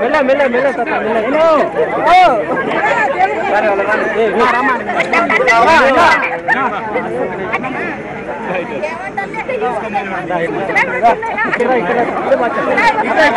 మెల్ల మెల్ల మెల్ల సత్తా మెల్ల హలో ఓ రాని వాళ్ళ రాని ఏ నా రామ రా రా ఇక్కడ ఇక్కడ ఇక్కడ ఇక్కడ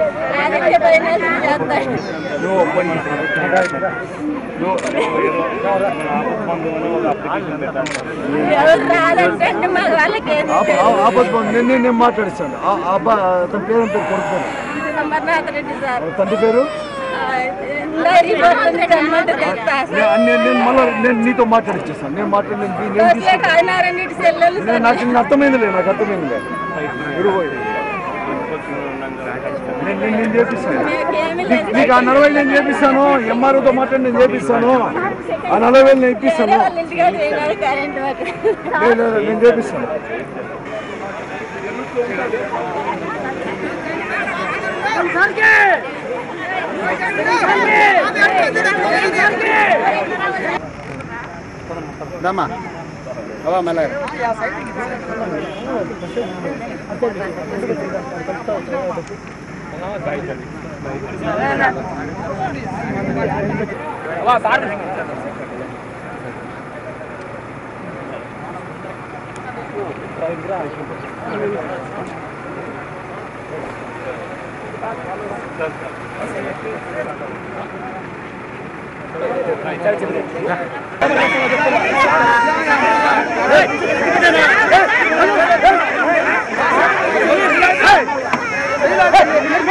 చేస్తాడు ఎవరు రాదంటే మా వాళ్ళకి ఆపద నేను మాట్లాడిస్తాను ఆ ఆ అబ్బా అతని పేరు పేరు కొడుకు పేరు అమర్నాథ్ రెడ్డి సార్. తండ్రి పేరు? నేను నీతో మాట్లాడిచ్చేస్తాను నేను మాట్లాడి నాకు అర్థమైందిలే నాకు అర్థమైందిలే నేను చేపిస్తాను నీకు ఆ నలభై నేను చేపిస్తాను ఎంఆర్ఓతో మాట్లాడి నేను చేపిస్తాను ఆ నలభై వేలు నేను ఇప్పిస్తాను నేను చేపిస్తాను పోయినాడు Hava Malay. Allah تعرف Thank you. 来，站住！来，站住！来，哎，你在哪？哎，站住！哎，哎，哎，哎，哎，谁来？哎，谁来？别跑！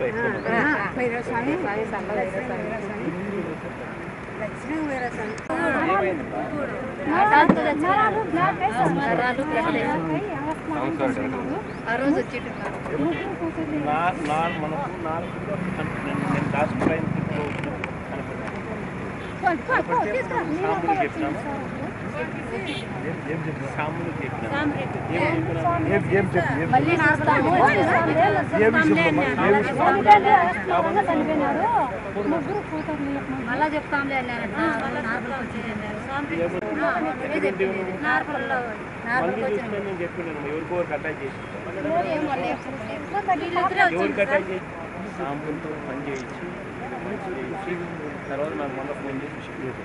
దమ్మా అవా మెల్లగా ఆ రోజు వచ్చేట్టున్నారు మనకు నేను నేను హాస్పిటల్ మళ్ళీ మళ్ళా చెప్తాంలే అన్నారంట నార్మల్ వచ్చేది నార్మల్లో తర్వాత నాకు మళ్ళీ ఫోన్ చేసి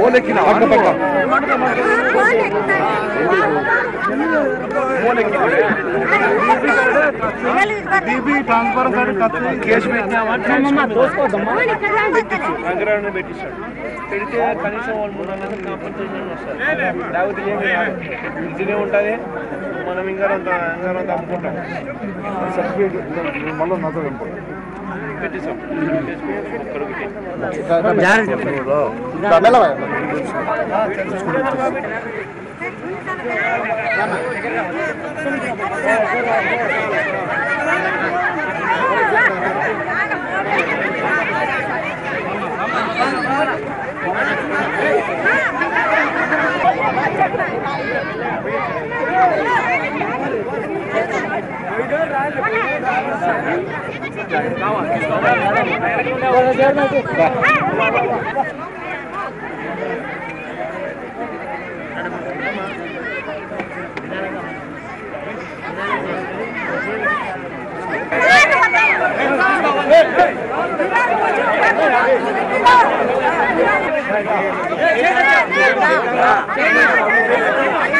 ಓಲೆಕ್ಕಿನ ಅಕ್ಕ ಪಕ್ಕ ಡಿಬಿ ಟ್ರಾನ್ಸ್ಫರ್ ಕತ್ತೆ ಕೇಸ್ ಬೆಟ್ಟಿನ ಅಂಗ್ರಹಣ ಬೆಟ್ಟಿಸ್ತಾడు పెడితే కనీసం వాళ్ళు మూడు వందల కాంపన్సేషన్ వస్తారు లేకపోతే ఏమి. ఈజీనే ఉంటుంది. మనం ఇంకా అంత ఇంకా అంత అమ్ముకుంటాం. సర్టిఫికేట్ మళ్ళీ నాతో Hey, hey!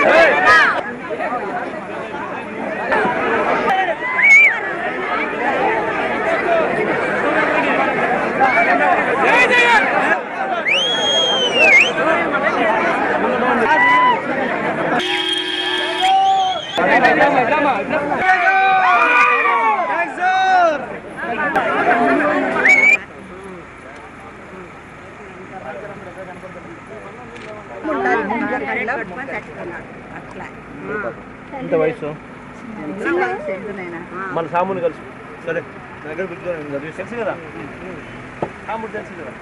Hey! చేసుకుని ఒక్కడికి ఎంత వయసు? మన సాముని కలిసి. సరే. దగ్గర కూర్చోండి తెలుసు కదా? సాముడు తెలుసు కదా?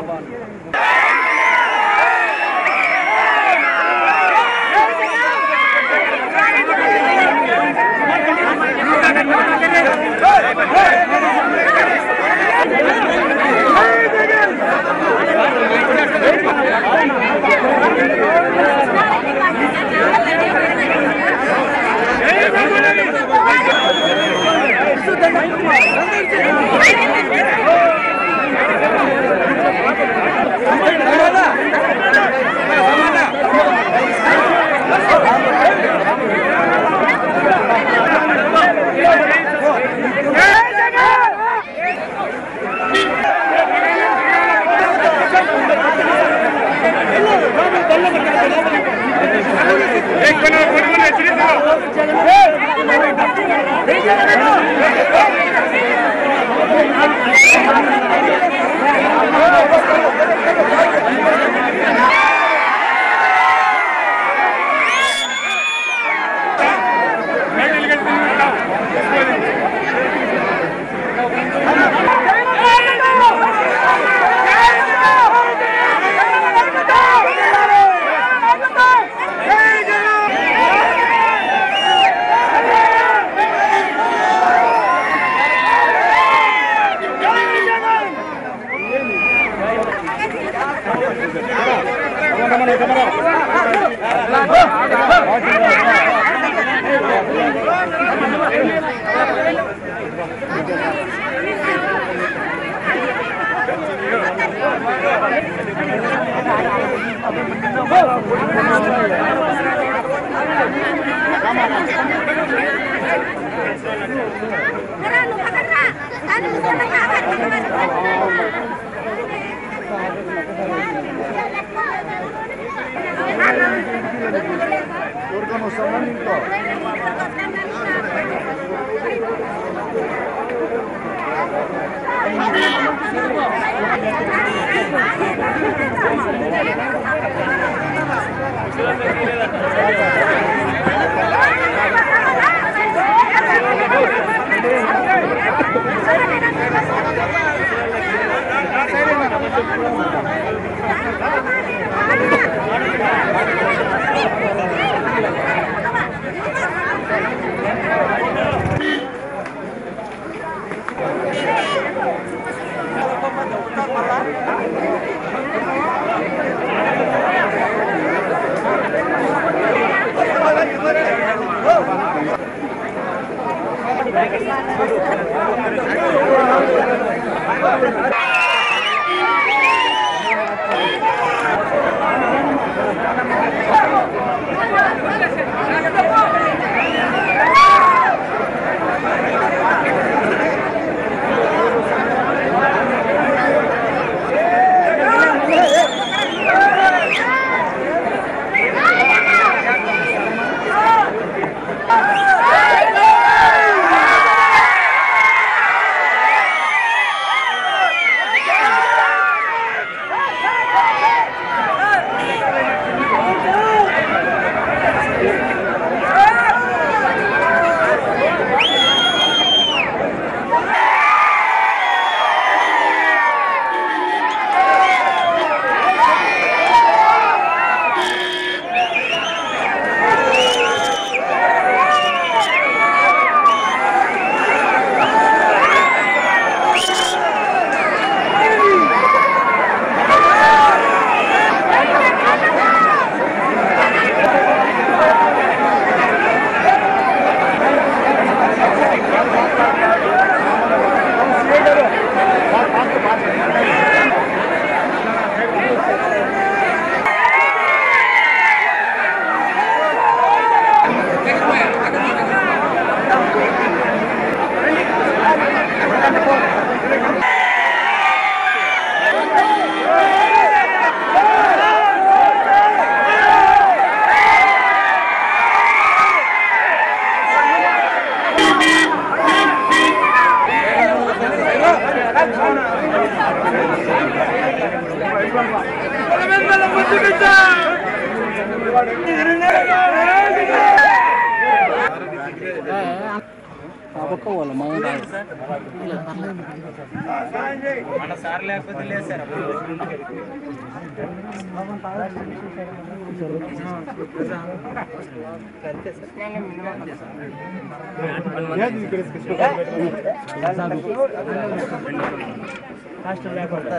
బాగుంది. Kamu on. Yeah. మన సార్ లేకపోతే లేదు సార్ హాస్టల్ లేకుండా